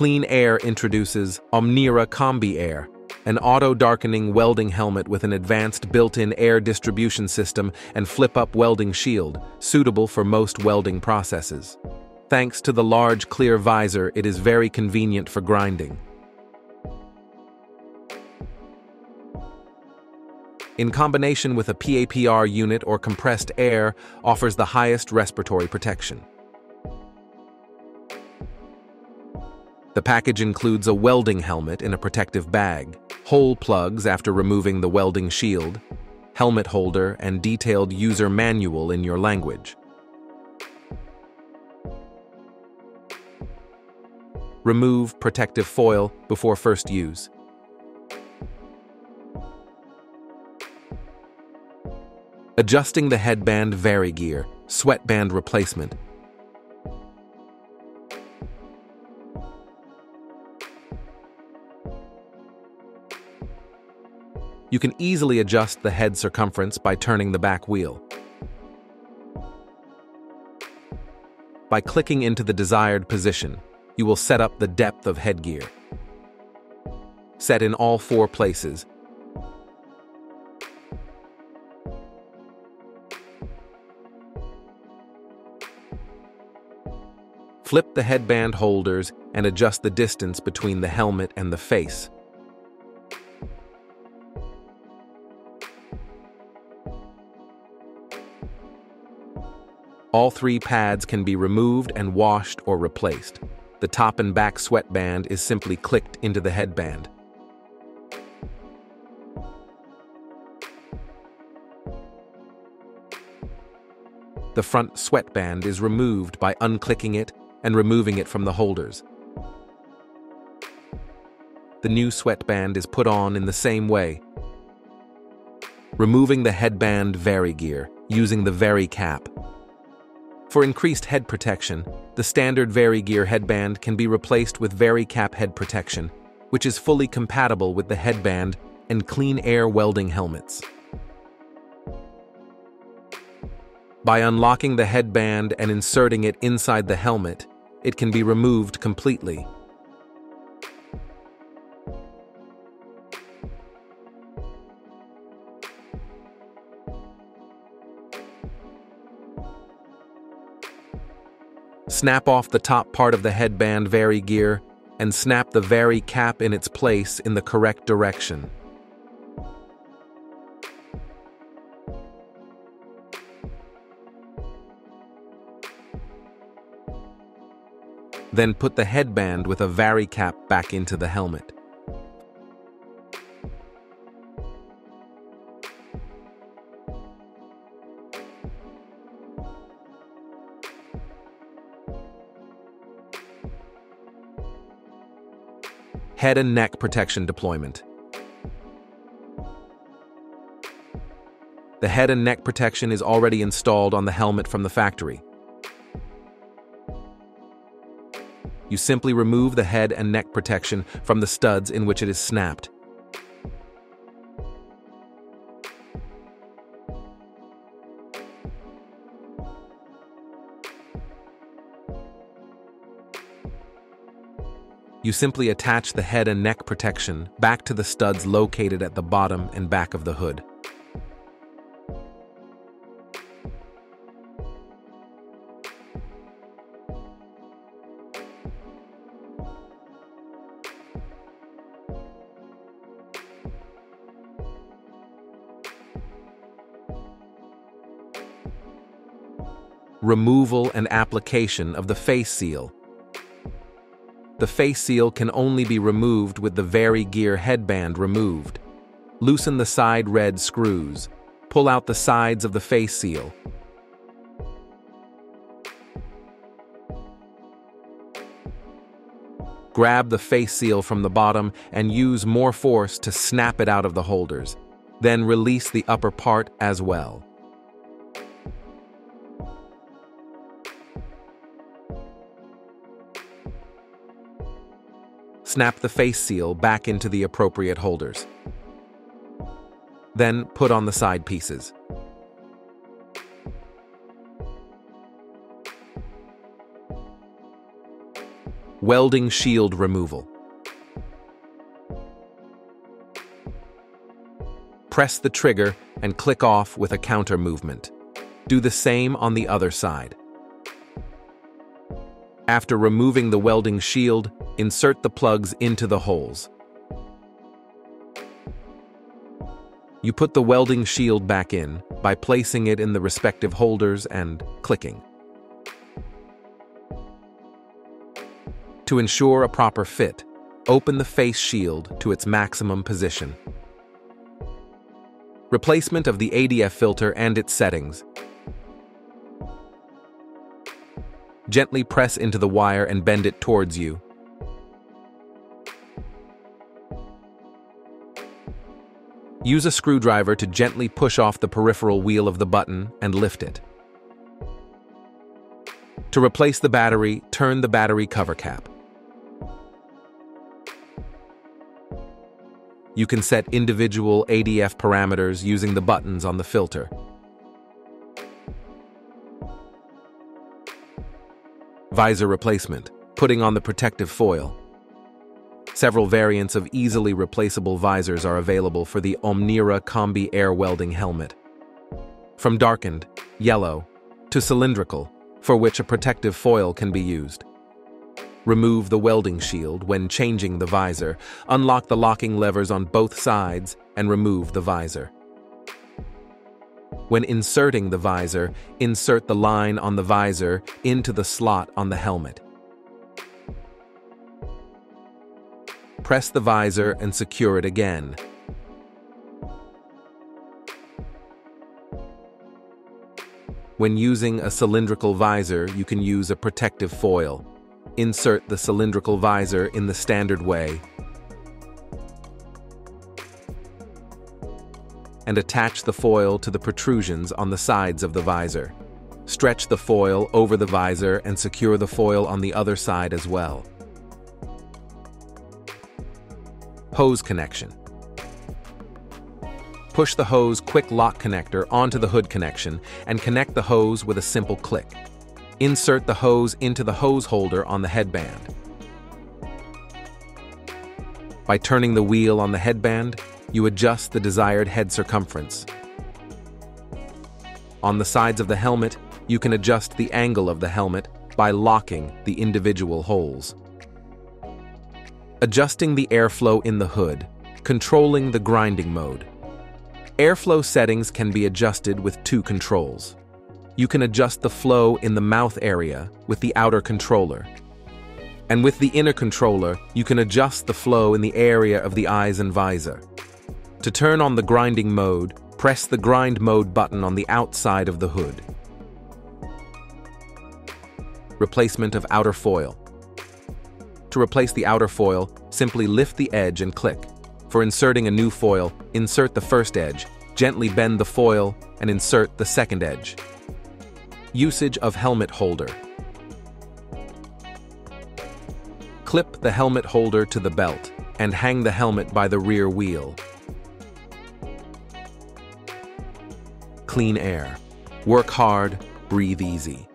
CleanAIR introduces Omnira Combi Air, an auto-darkening welding helmet with an advanced built-in air distribution system and flip-up welding shield, suitable for most welding processes. Thanks to the large clear visor, it is very convenient for grinding. In combination with a PAPR unit or compressed air, offers the highest respiratory protection. The package includes a welding helmet in a protective bag, hole plugs after removing the welding shield, helmet holder, and detailed user manual in your language. Remove protective foil before first use. Adjusting the headband VariGEAR, sweatband replacement, You can easily adjust the head circumference by turning the back wheel. By clicking into the desired position, you will set up the depth of headgear. Set in all four places. Flip the headband holders and adjust the distance between the helmet and the face. All three pads can be removed and washed or replaced. The top and back sweatband is simply clicked into the headband. The front sweatband is removed by unclicking it and removing it from the holders. The new sweatband is put on in the same way. Removing the headband VariGEAR using the VariCAP for increased head protection, the standard VariGEAR headband can be replaced with VariCAP head protection, which is fully compatible with the headband and CleanAIR welding helmets. By unlocking the headband and inserting it inside the helmet, it can be removed completely. Snap off the top part of the headband VariGEAR and snap the VariCAP in its place in the correct direction. Then put the headband with a VariCAP back into the helmet. Head and neck protection deployment. The head and neck protection is already installed on the helmet from the factory. You simply remove the head and neck protection from the studs in which it is snapped. You simply attach the head and neck protection back to the studs located at the bottom and back of the hood. Removal and application of the face seal the face seal can only be removed with the VariGEAR headband removed. Loosen the side red screws. Pull out the sides of the face seal. Grab the face seal from the bottom and use more force to snap it out of the holders. Then release the upper part as well. Snap the face seal back into the appropriate holders. Then put on the side pieces. Welding shield removal. Press the trigger and click off with a counter movement. Do the same on the other side. After removing the welding shield, insert the plugs into the holes. You put the welding shield back in by placing it in the respective holders and clicking. To ensure a proper fit, open the face shield to its maximum position. Replacement of the ADF filter and its settings. Gently press into the wire and bend it towards you. Use a screwdriver to gently push off the peripheral wheel of the button and lift it. To replace the battery, turn the battery cover cap. You can set individual ADF parameters using the buttons on the filter. Visor replacement, putting on the protective foil. Several variants of easily replaceable visors are available for the Omnira Combi Air Welding Helmet. From darkened, yellow, to cylindrical, for which a protective foil can be used. Remove the welding shield when changing the visor, unlock the locking levers on both sides, and remove the visor. When inserting the visor, insert the line on the visor into the slot on the helmet. Press the visor and secure it again. When using a cylindrical visor, you can use a protective foil. Insert the cylindrical visor in the standard way and attach the foil to the protrusions on the sides of the visor. Stretch the foil over the visor and secure the foil on the other side as well. Hose connection. Push the hose quick lock connector onto the hood connection and connect the hose with a simple click. Insert the hose into the hose holder on the headband. By turning the wheel on the headband, you adjust the desired head circumference. On the sides of the helmet, you can adjust the angle of the helmet by locking the individual holes. Adjusting the airflow in the hood, controlling the grinding mode. Airflow settings can be adjusted with two controls. You can adjust the flow in the mouth area with the outer controller. And with the inner controller, you can adjust the flow in the area of the eyes and visor. To turn on the grinding mode, press the grind mode button on the outside of the hood. Replacement of outer foil. To replace the outer foil, simply lift the edge and click. For inserting a new foil, insert the first edge, gently bend the foil, and insert the second edge. Usage of helmet holder. Clip the helmet holder to the belt and hang the helmet by the rear wheel. CleanAIR. Work hard, breathe easy.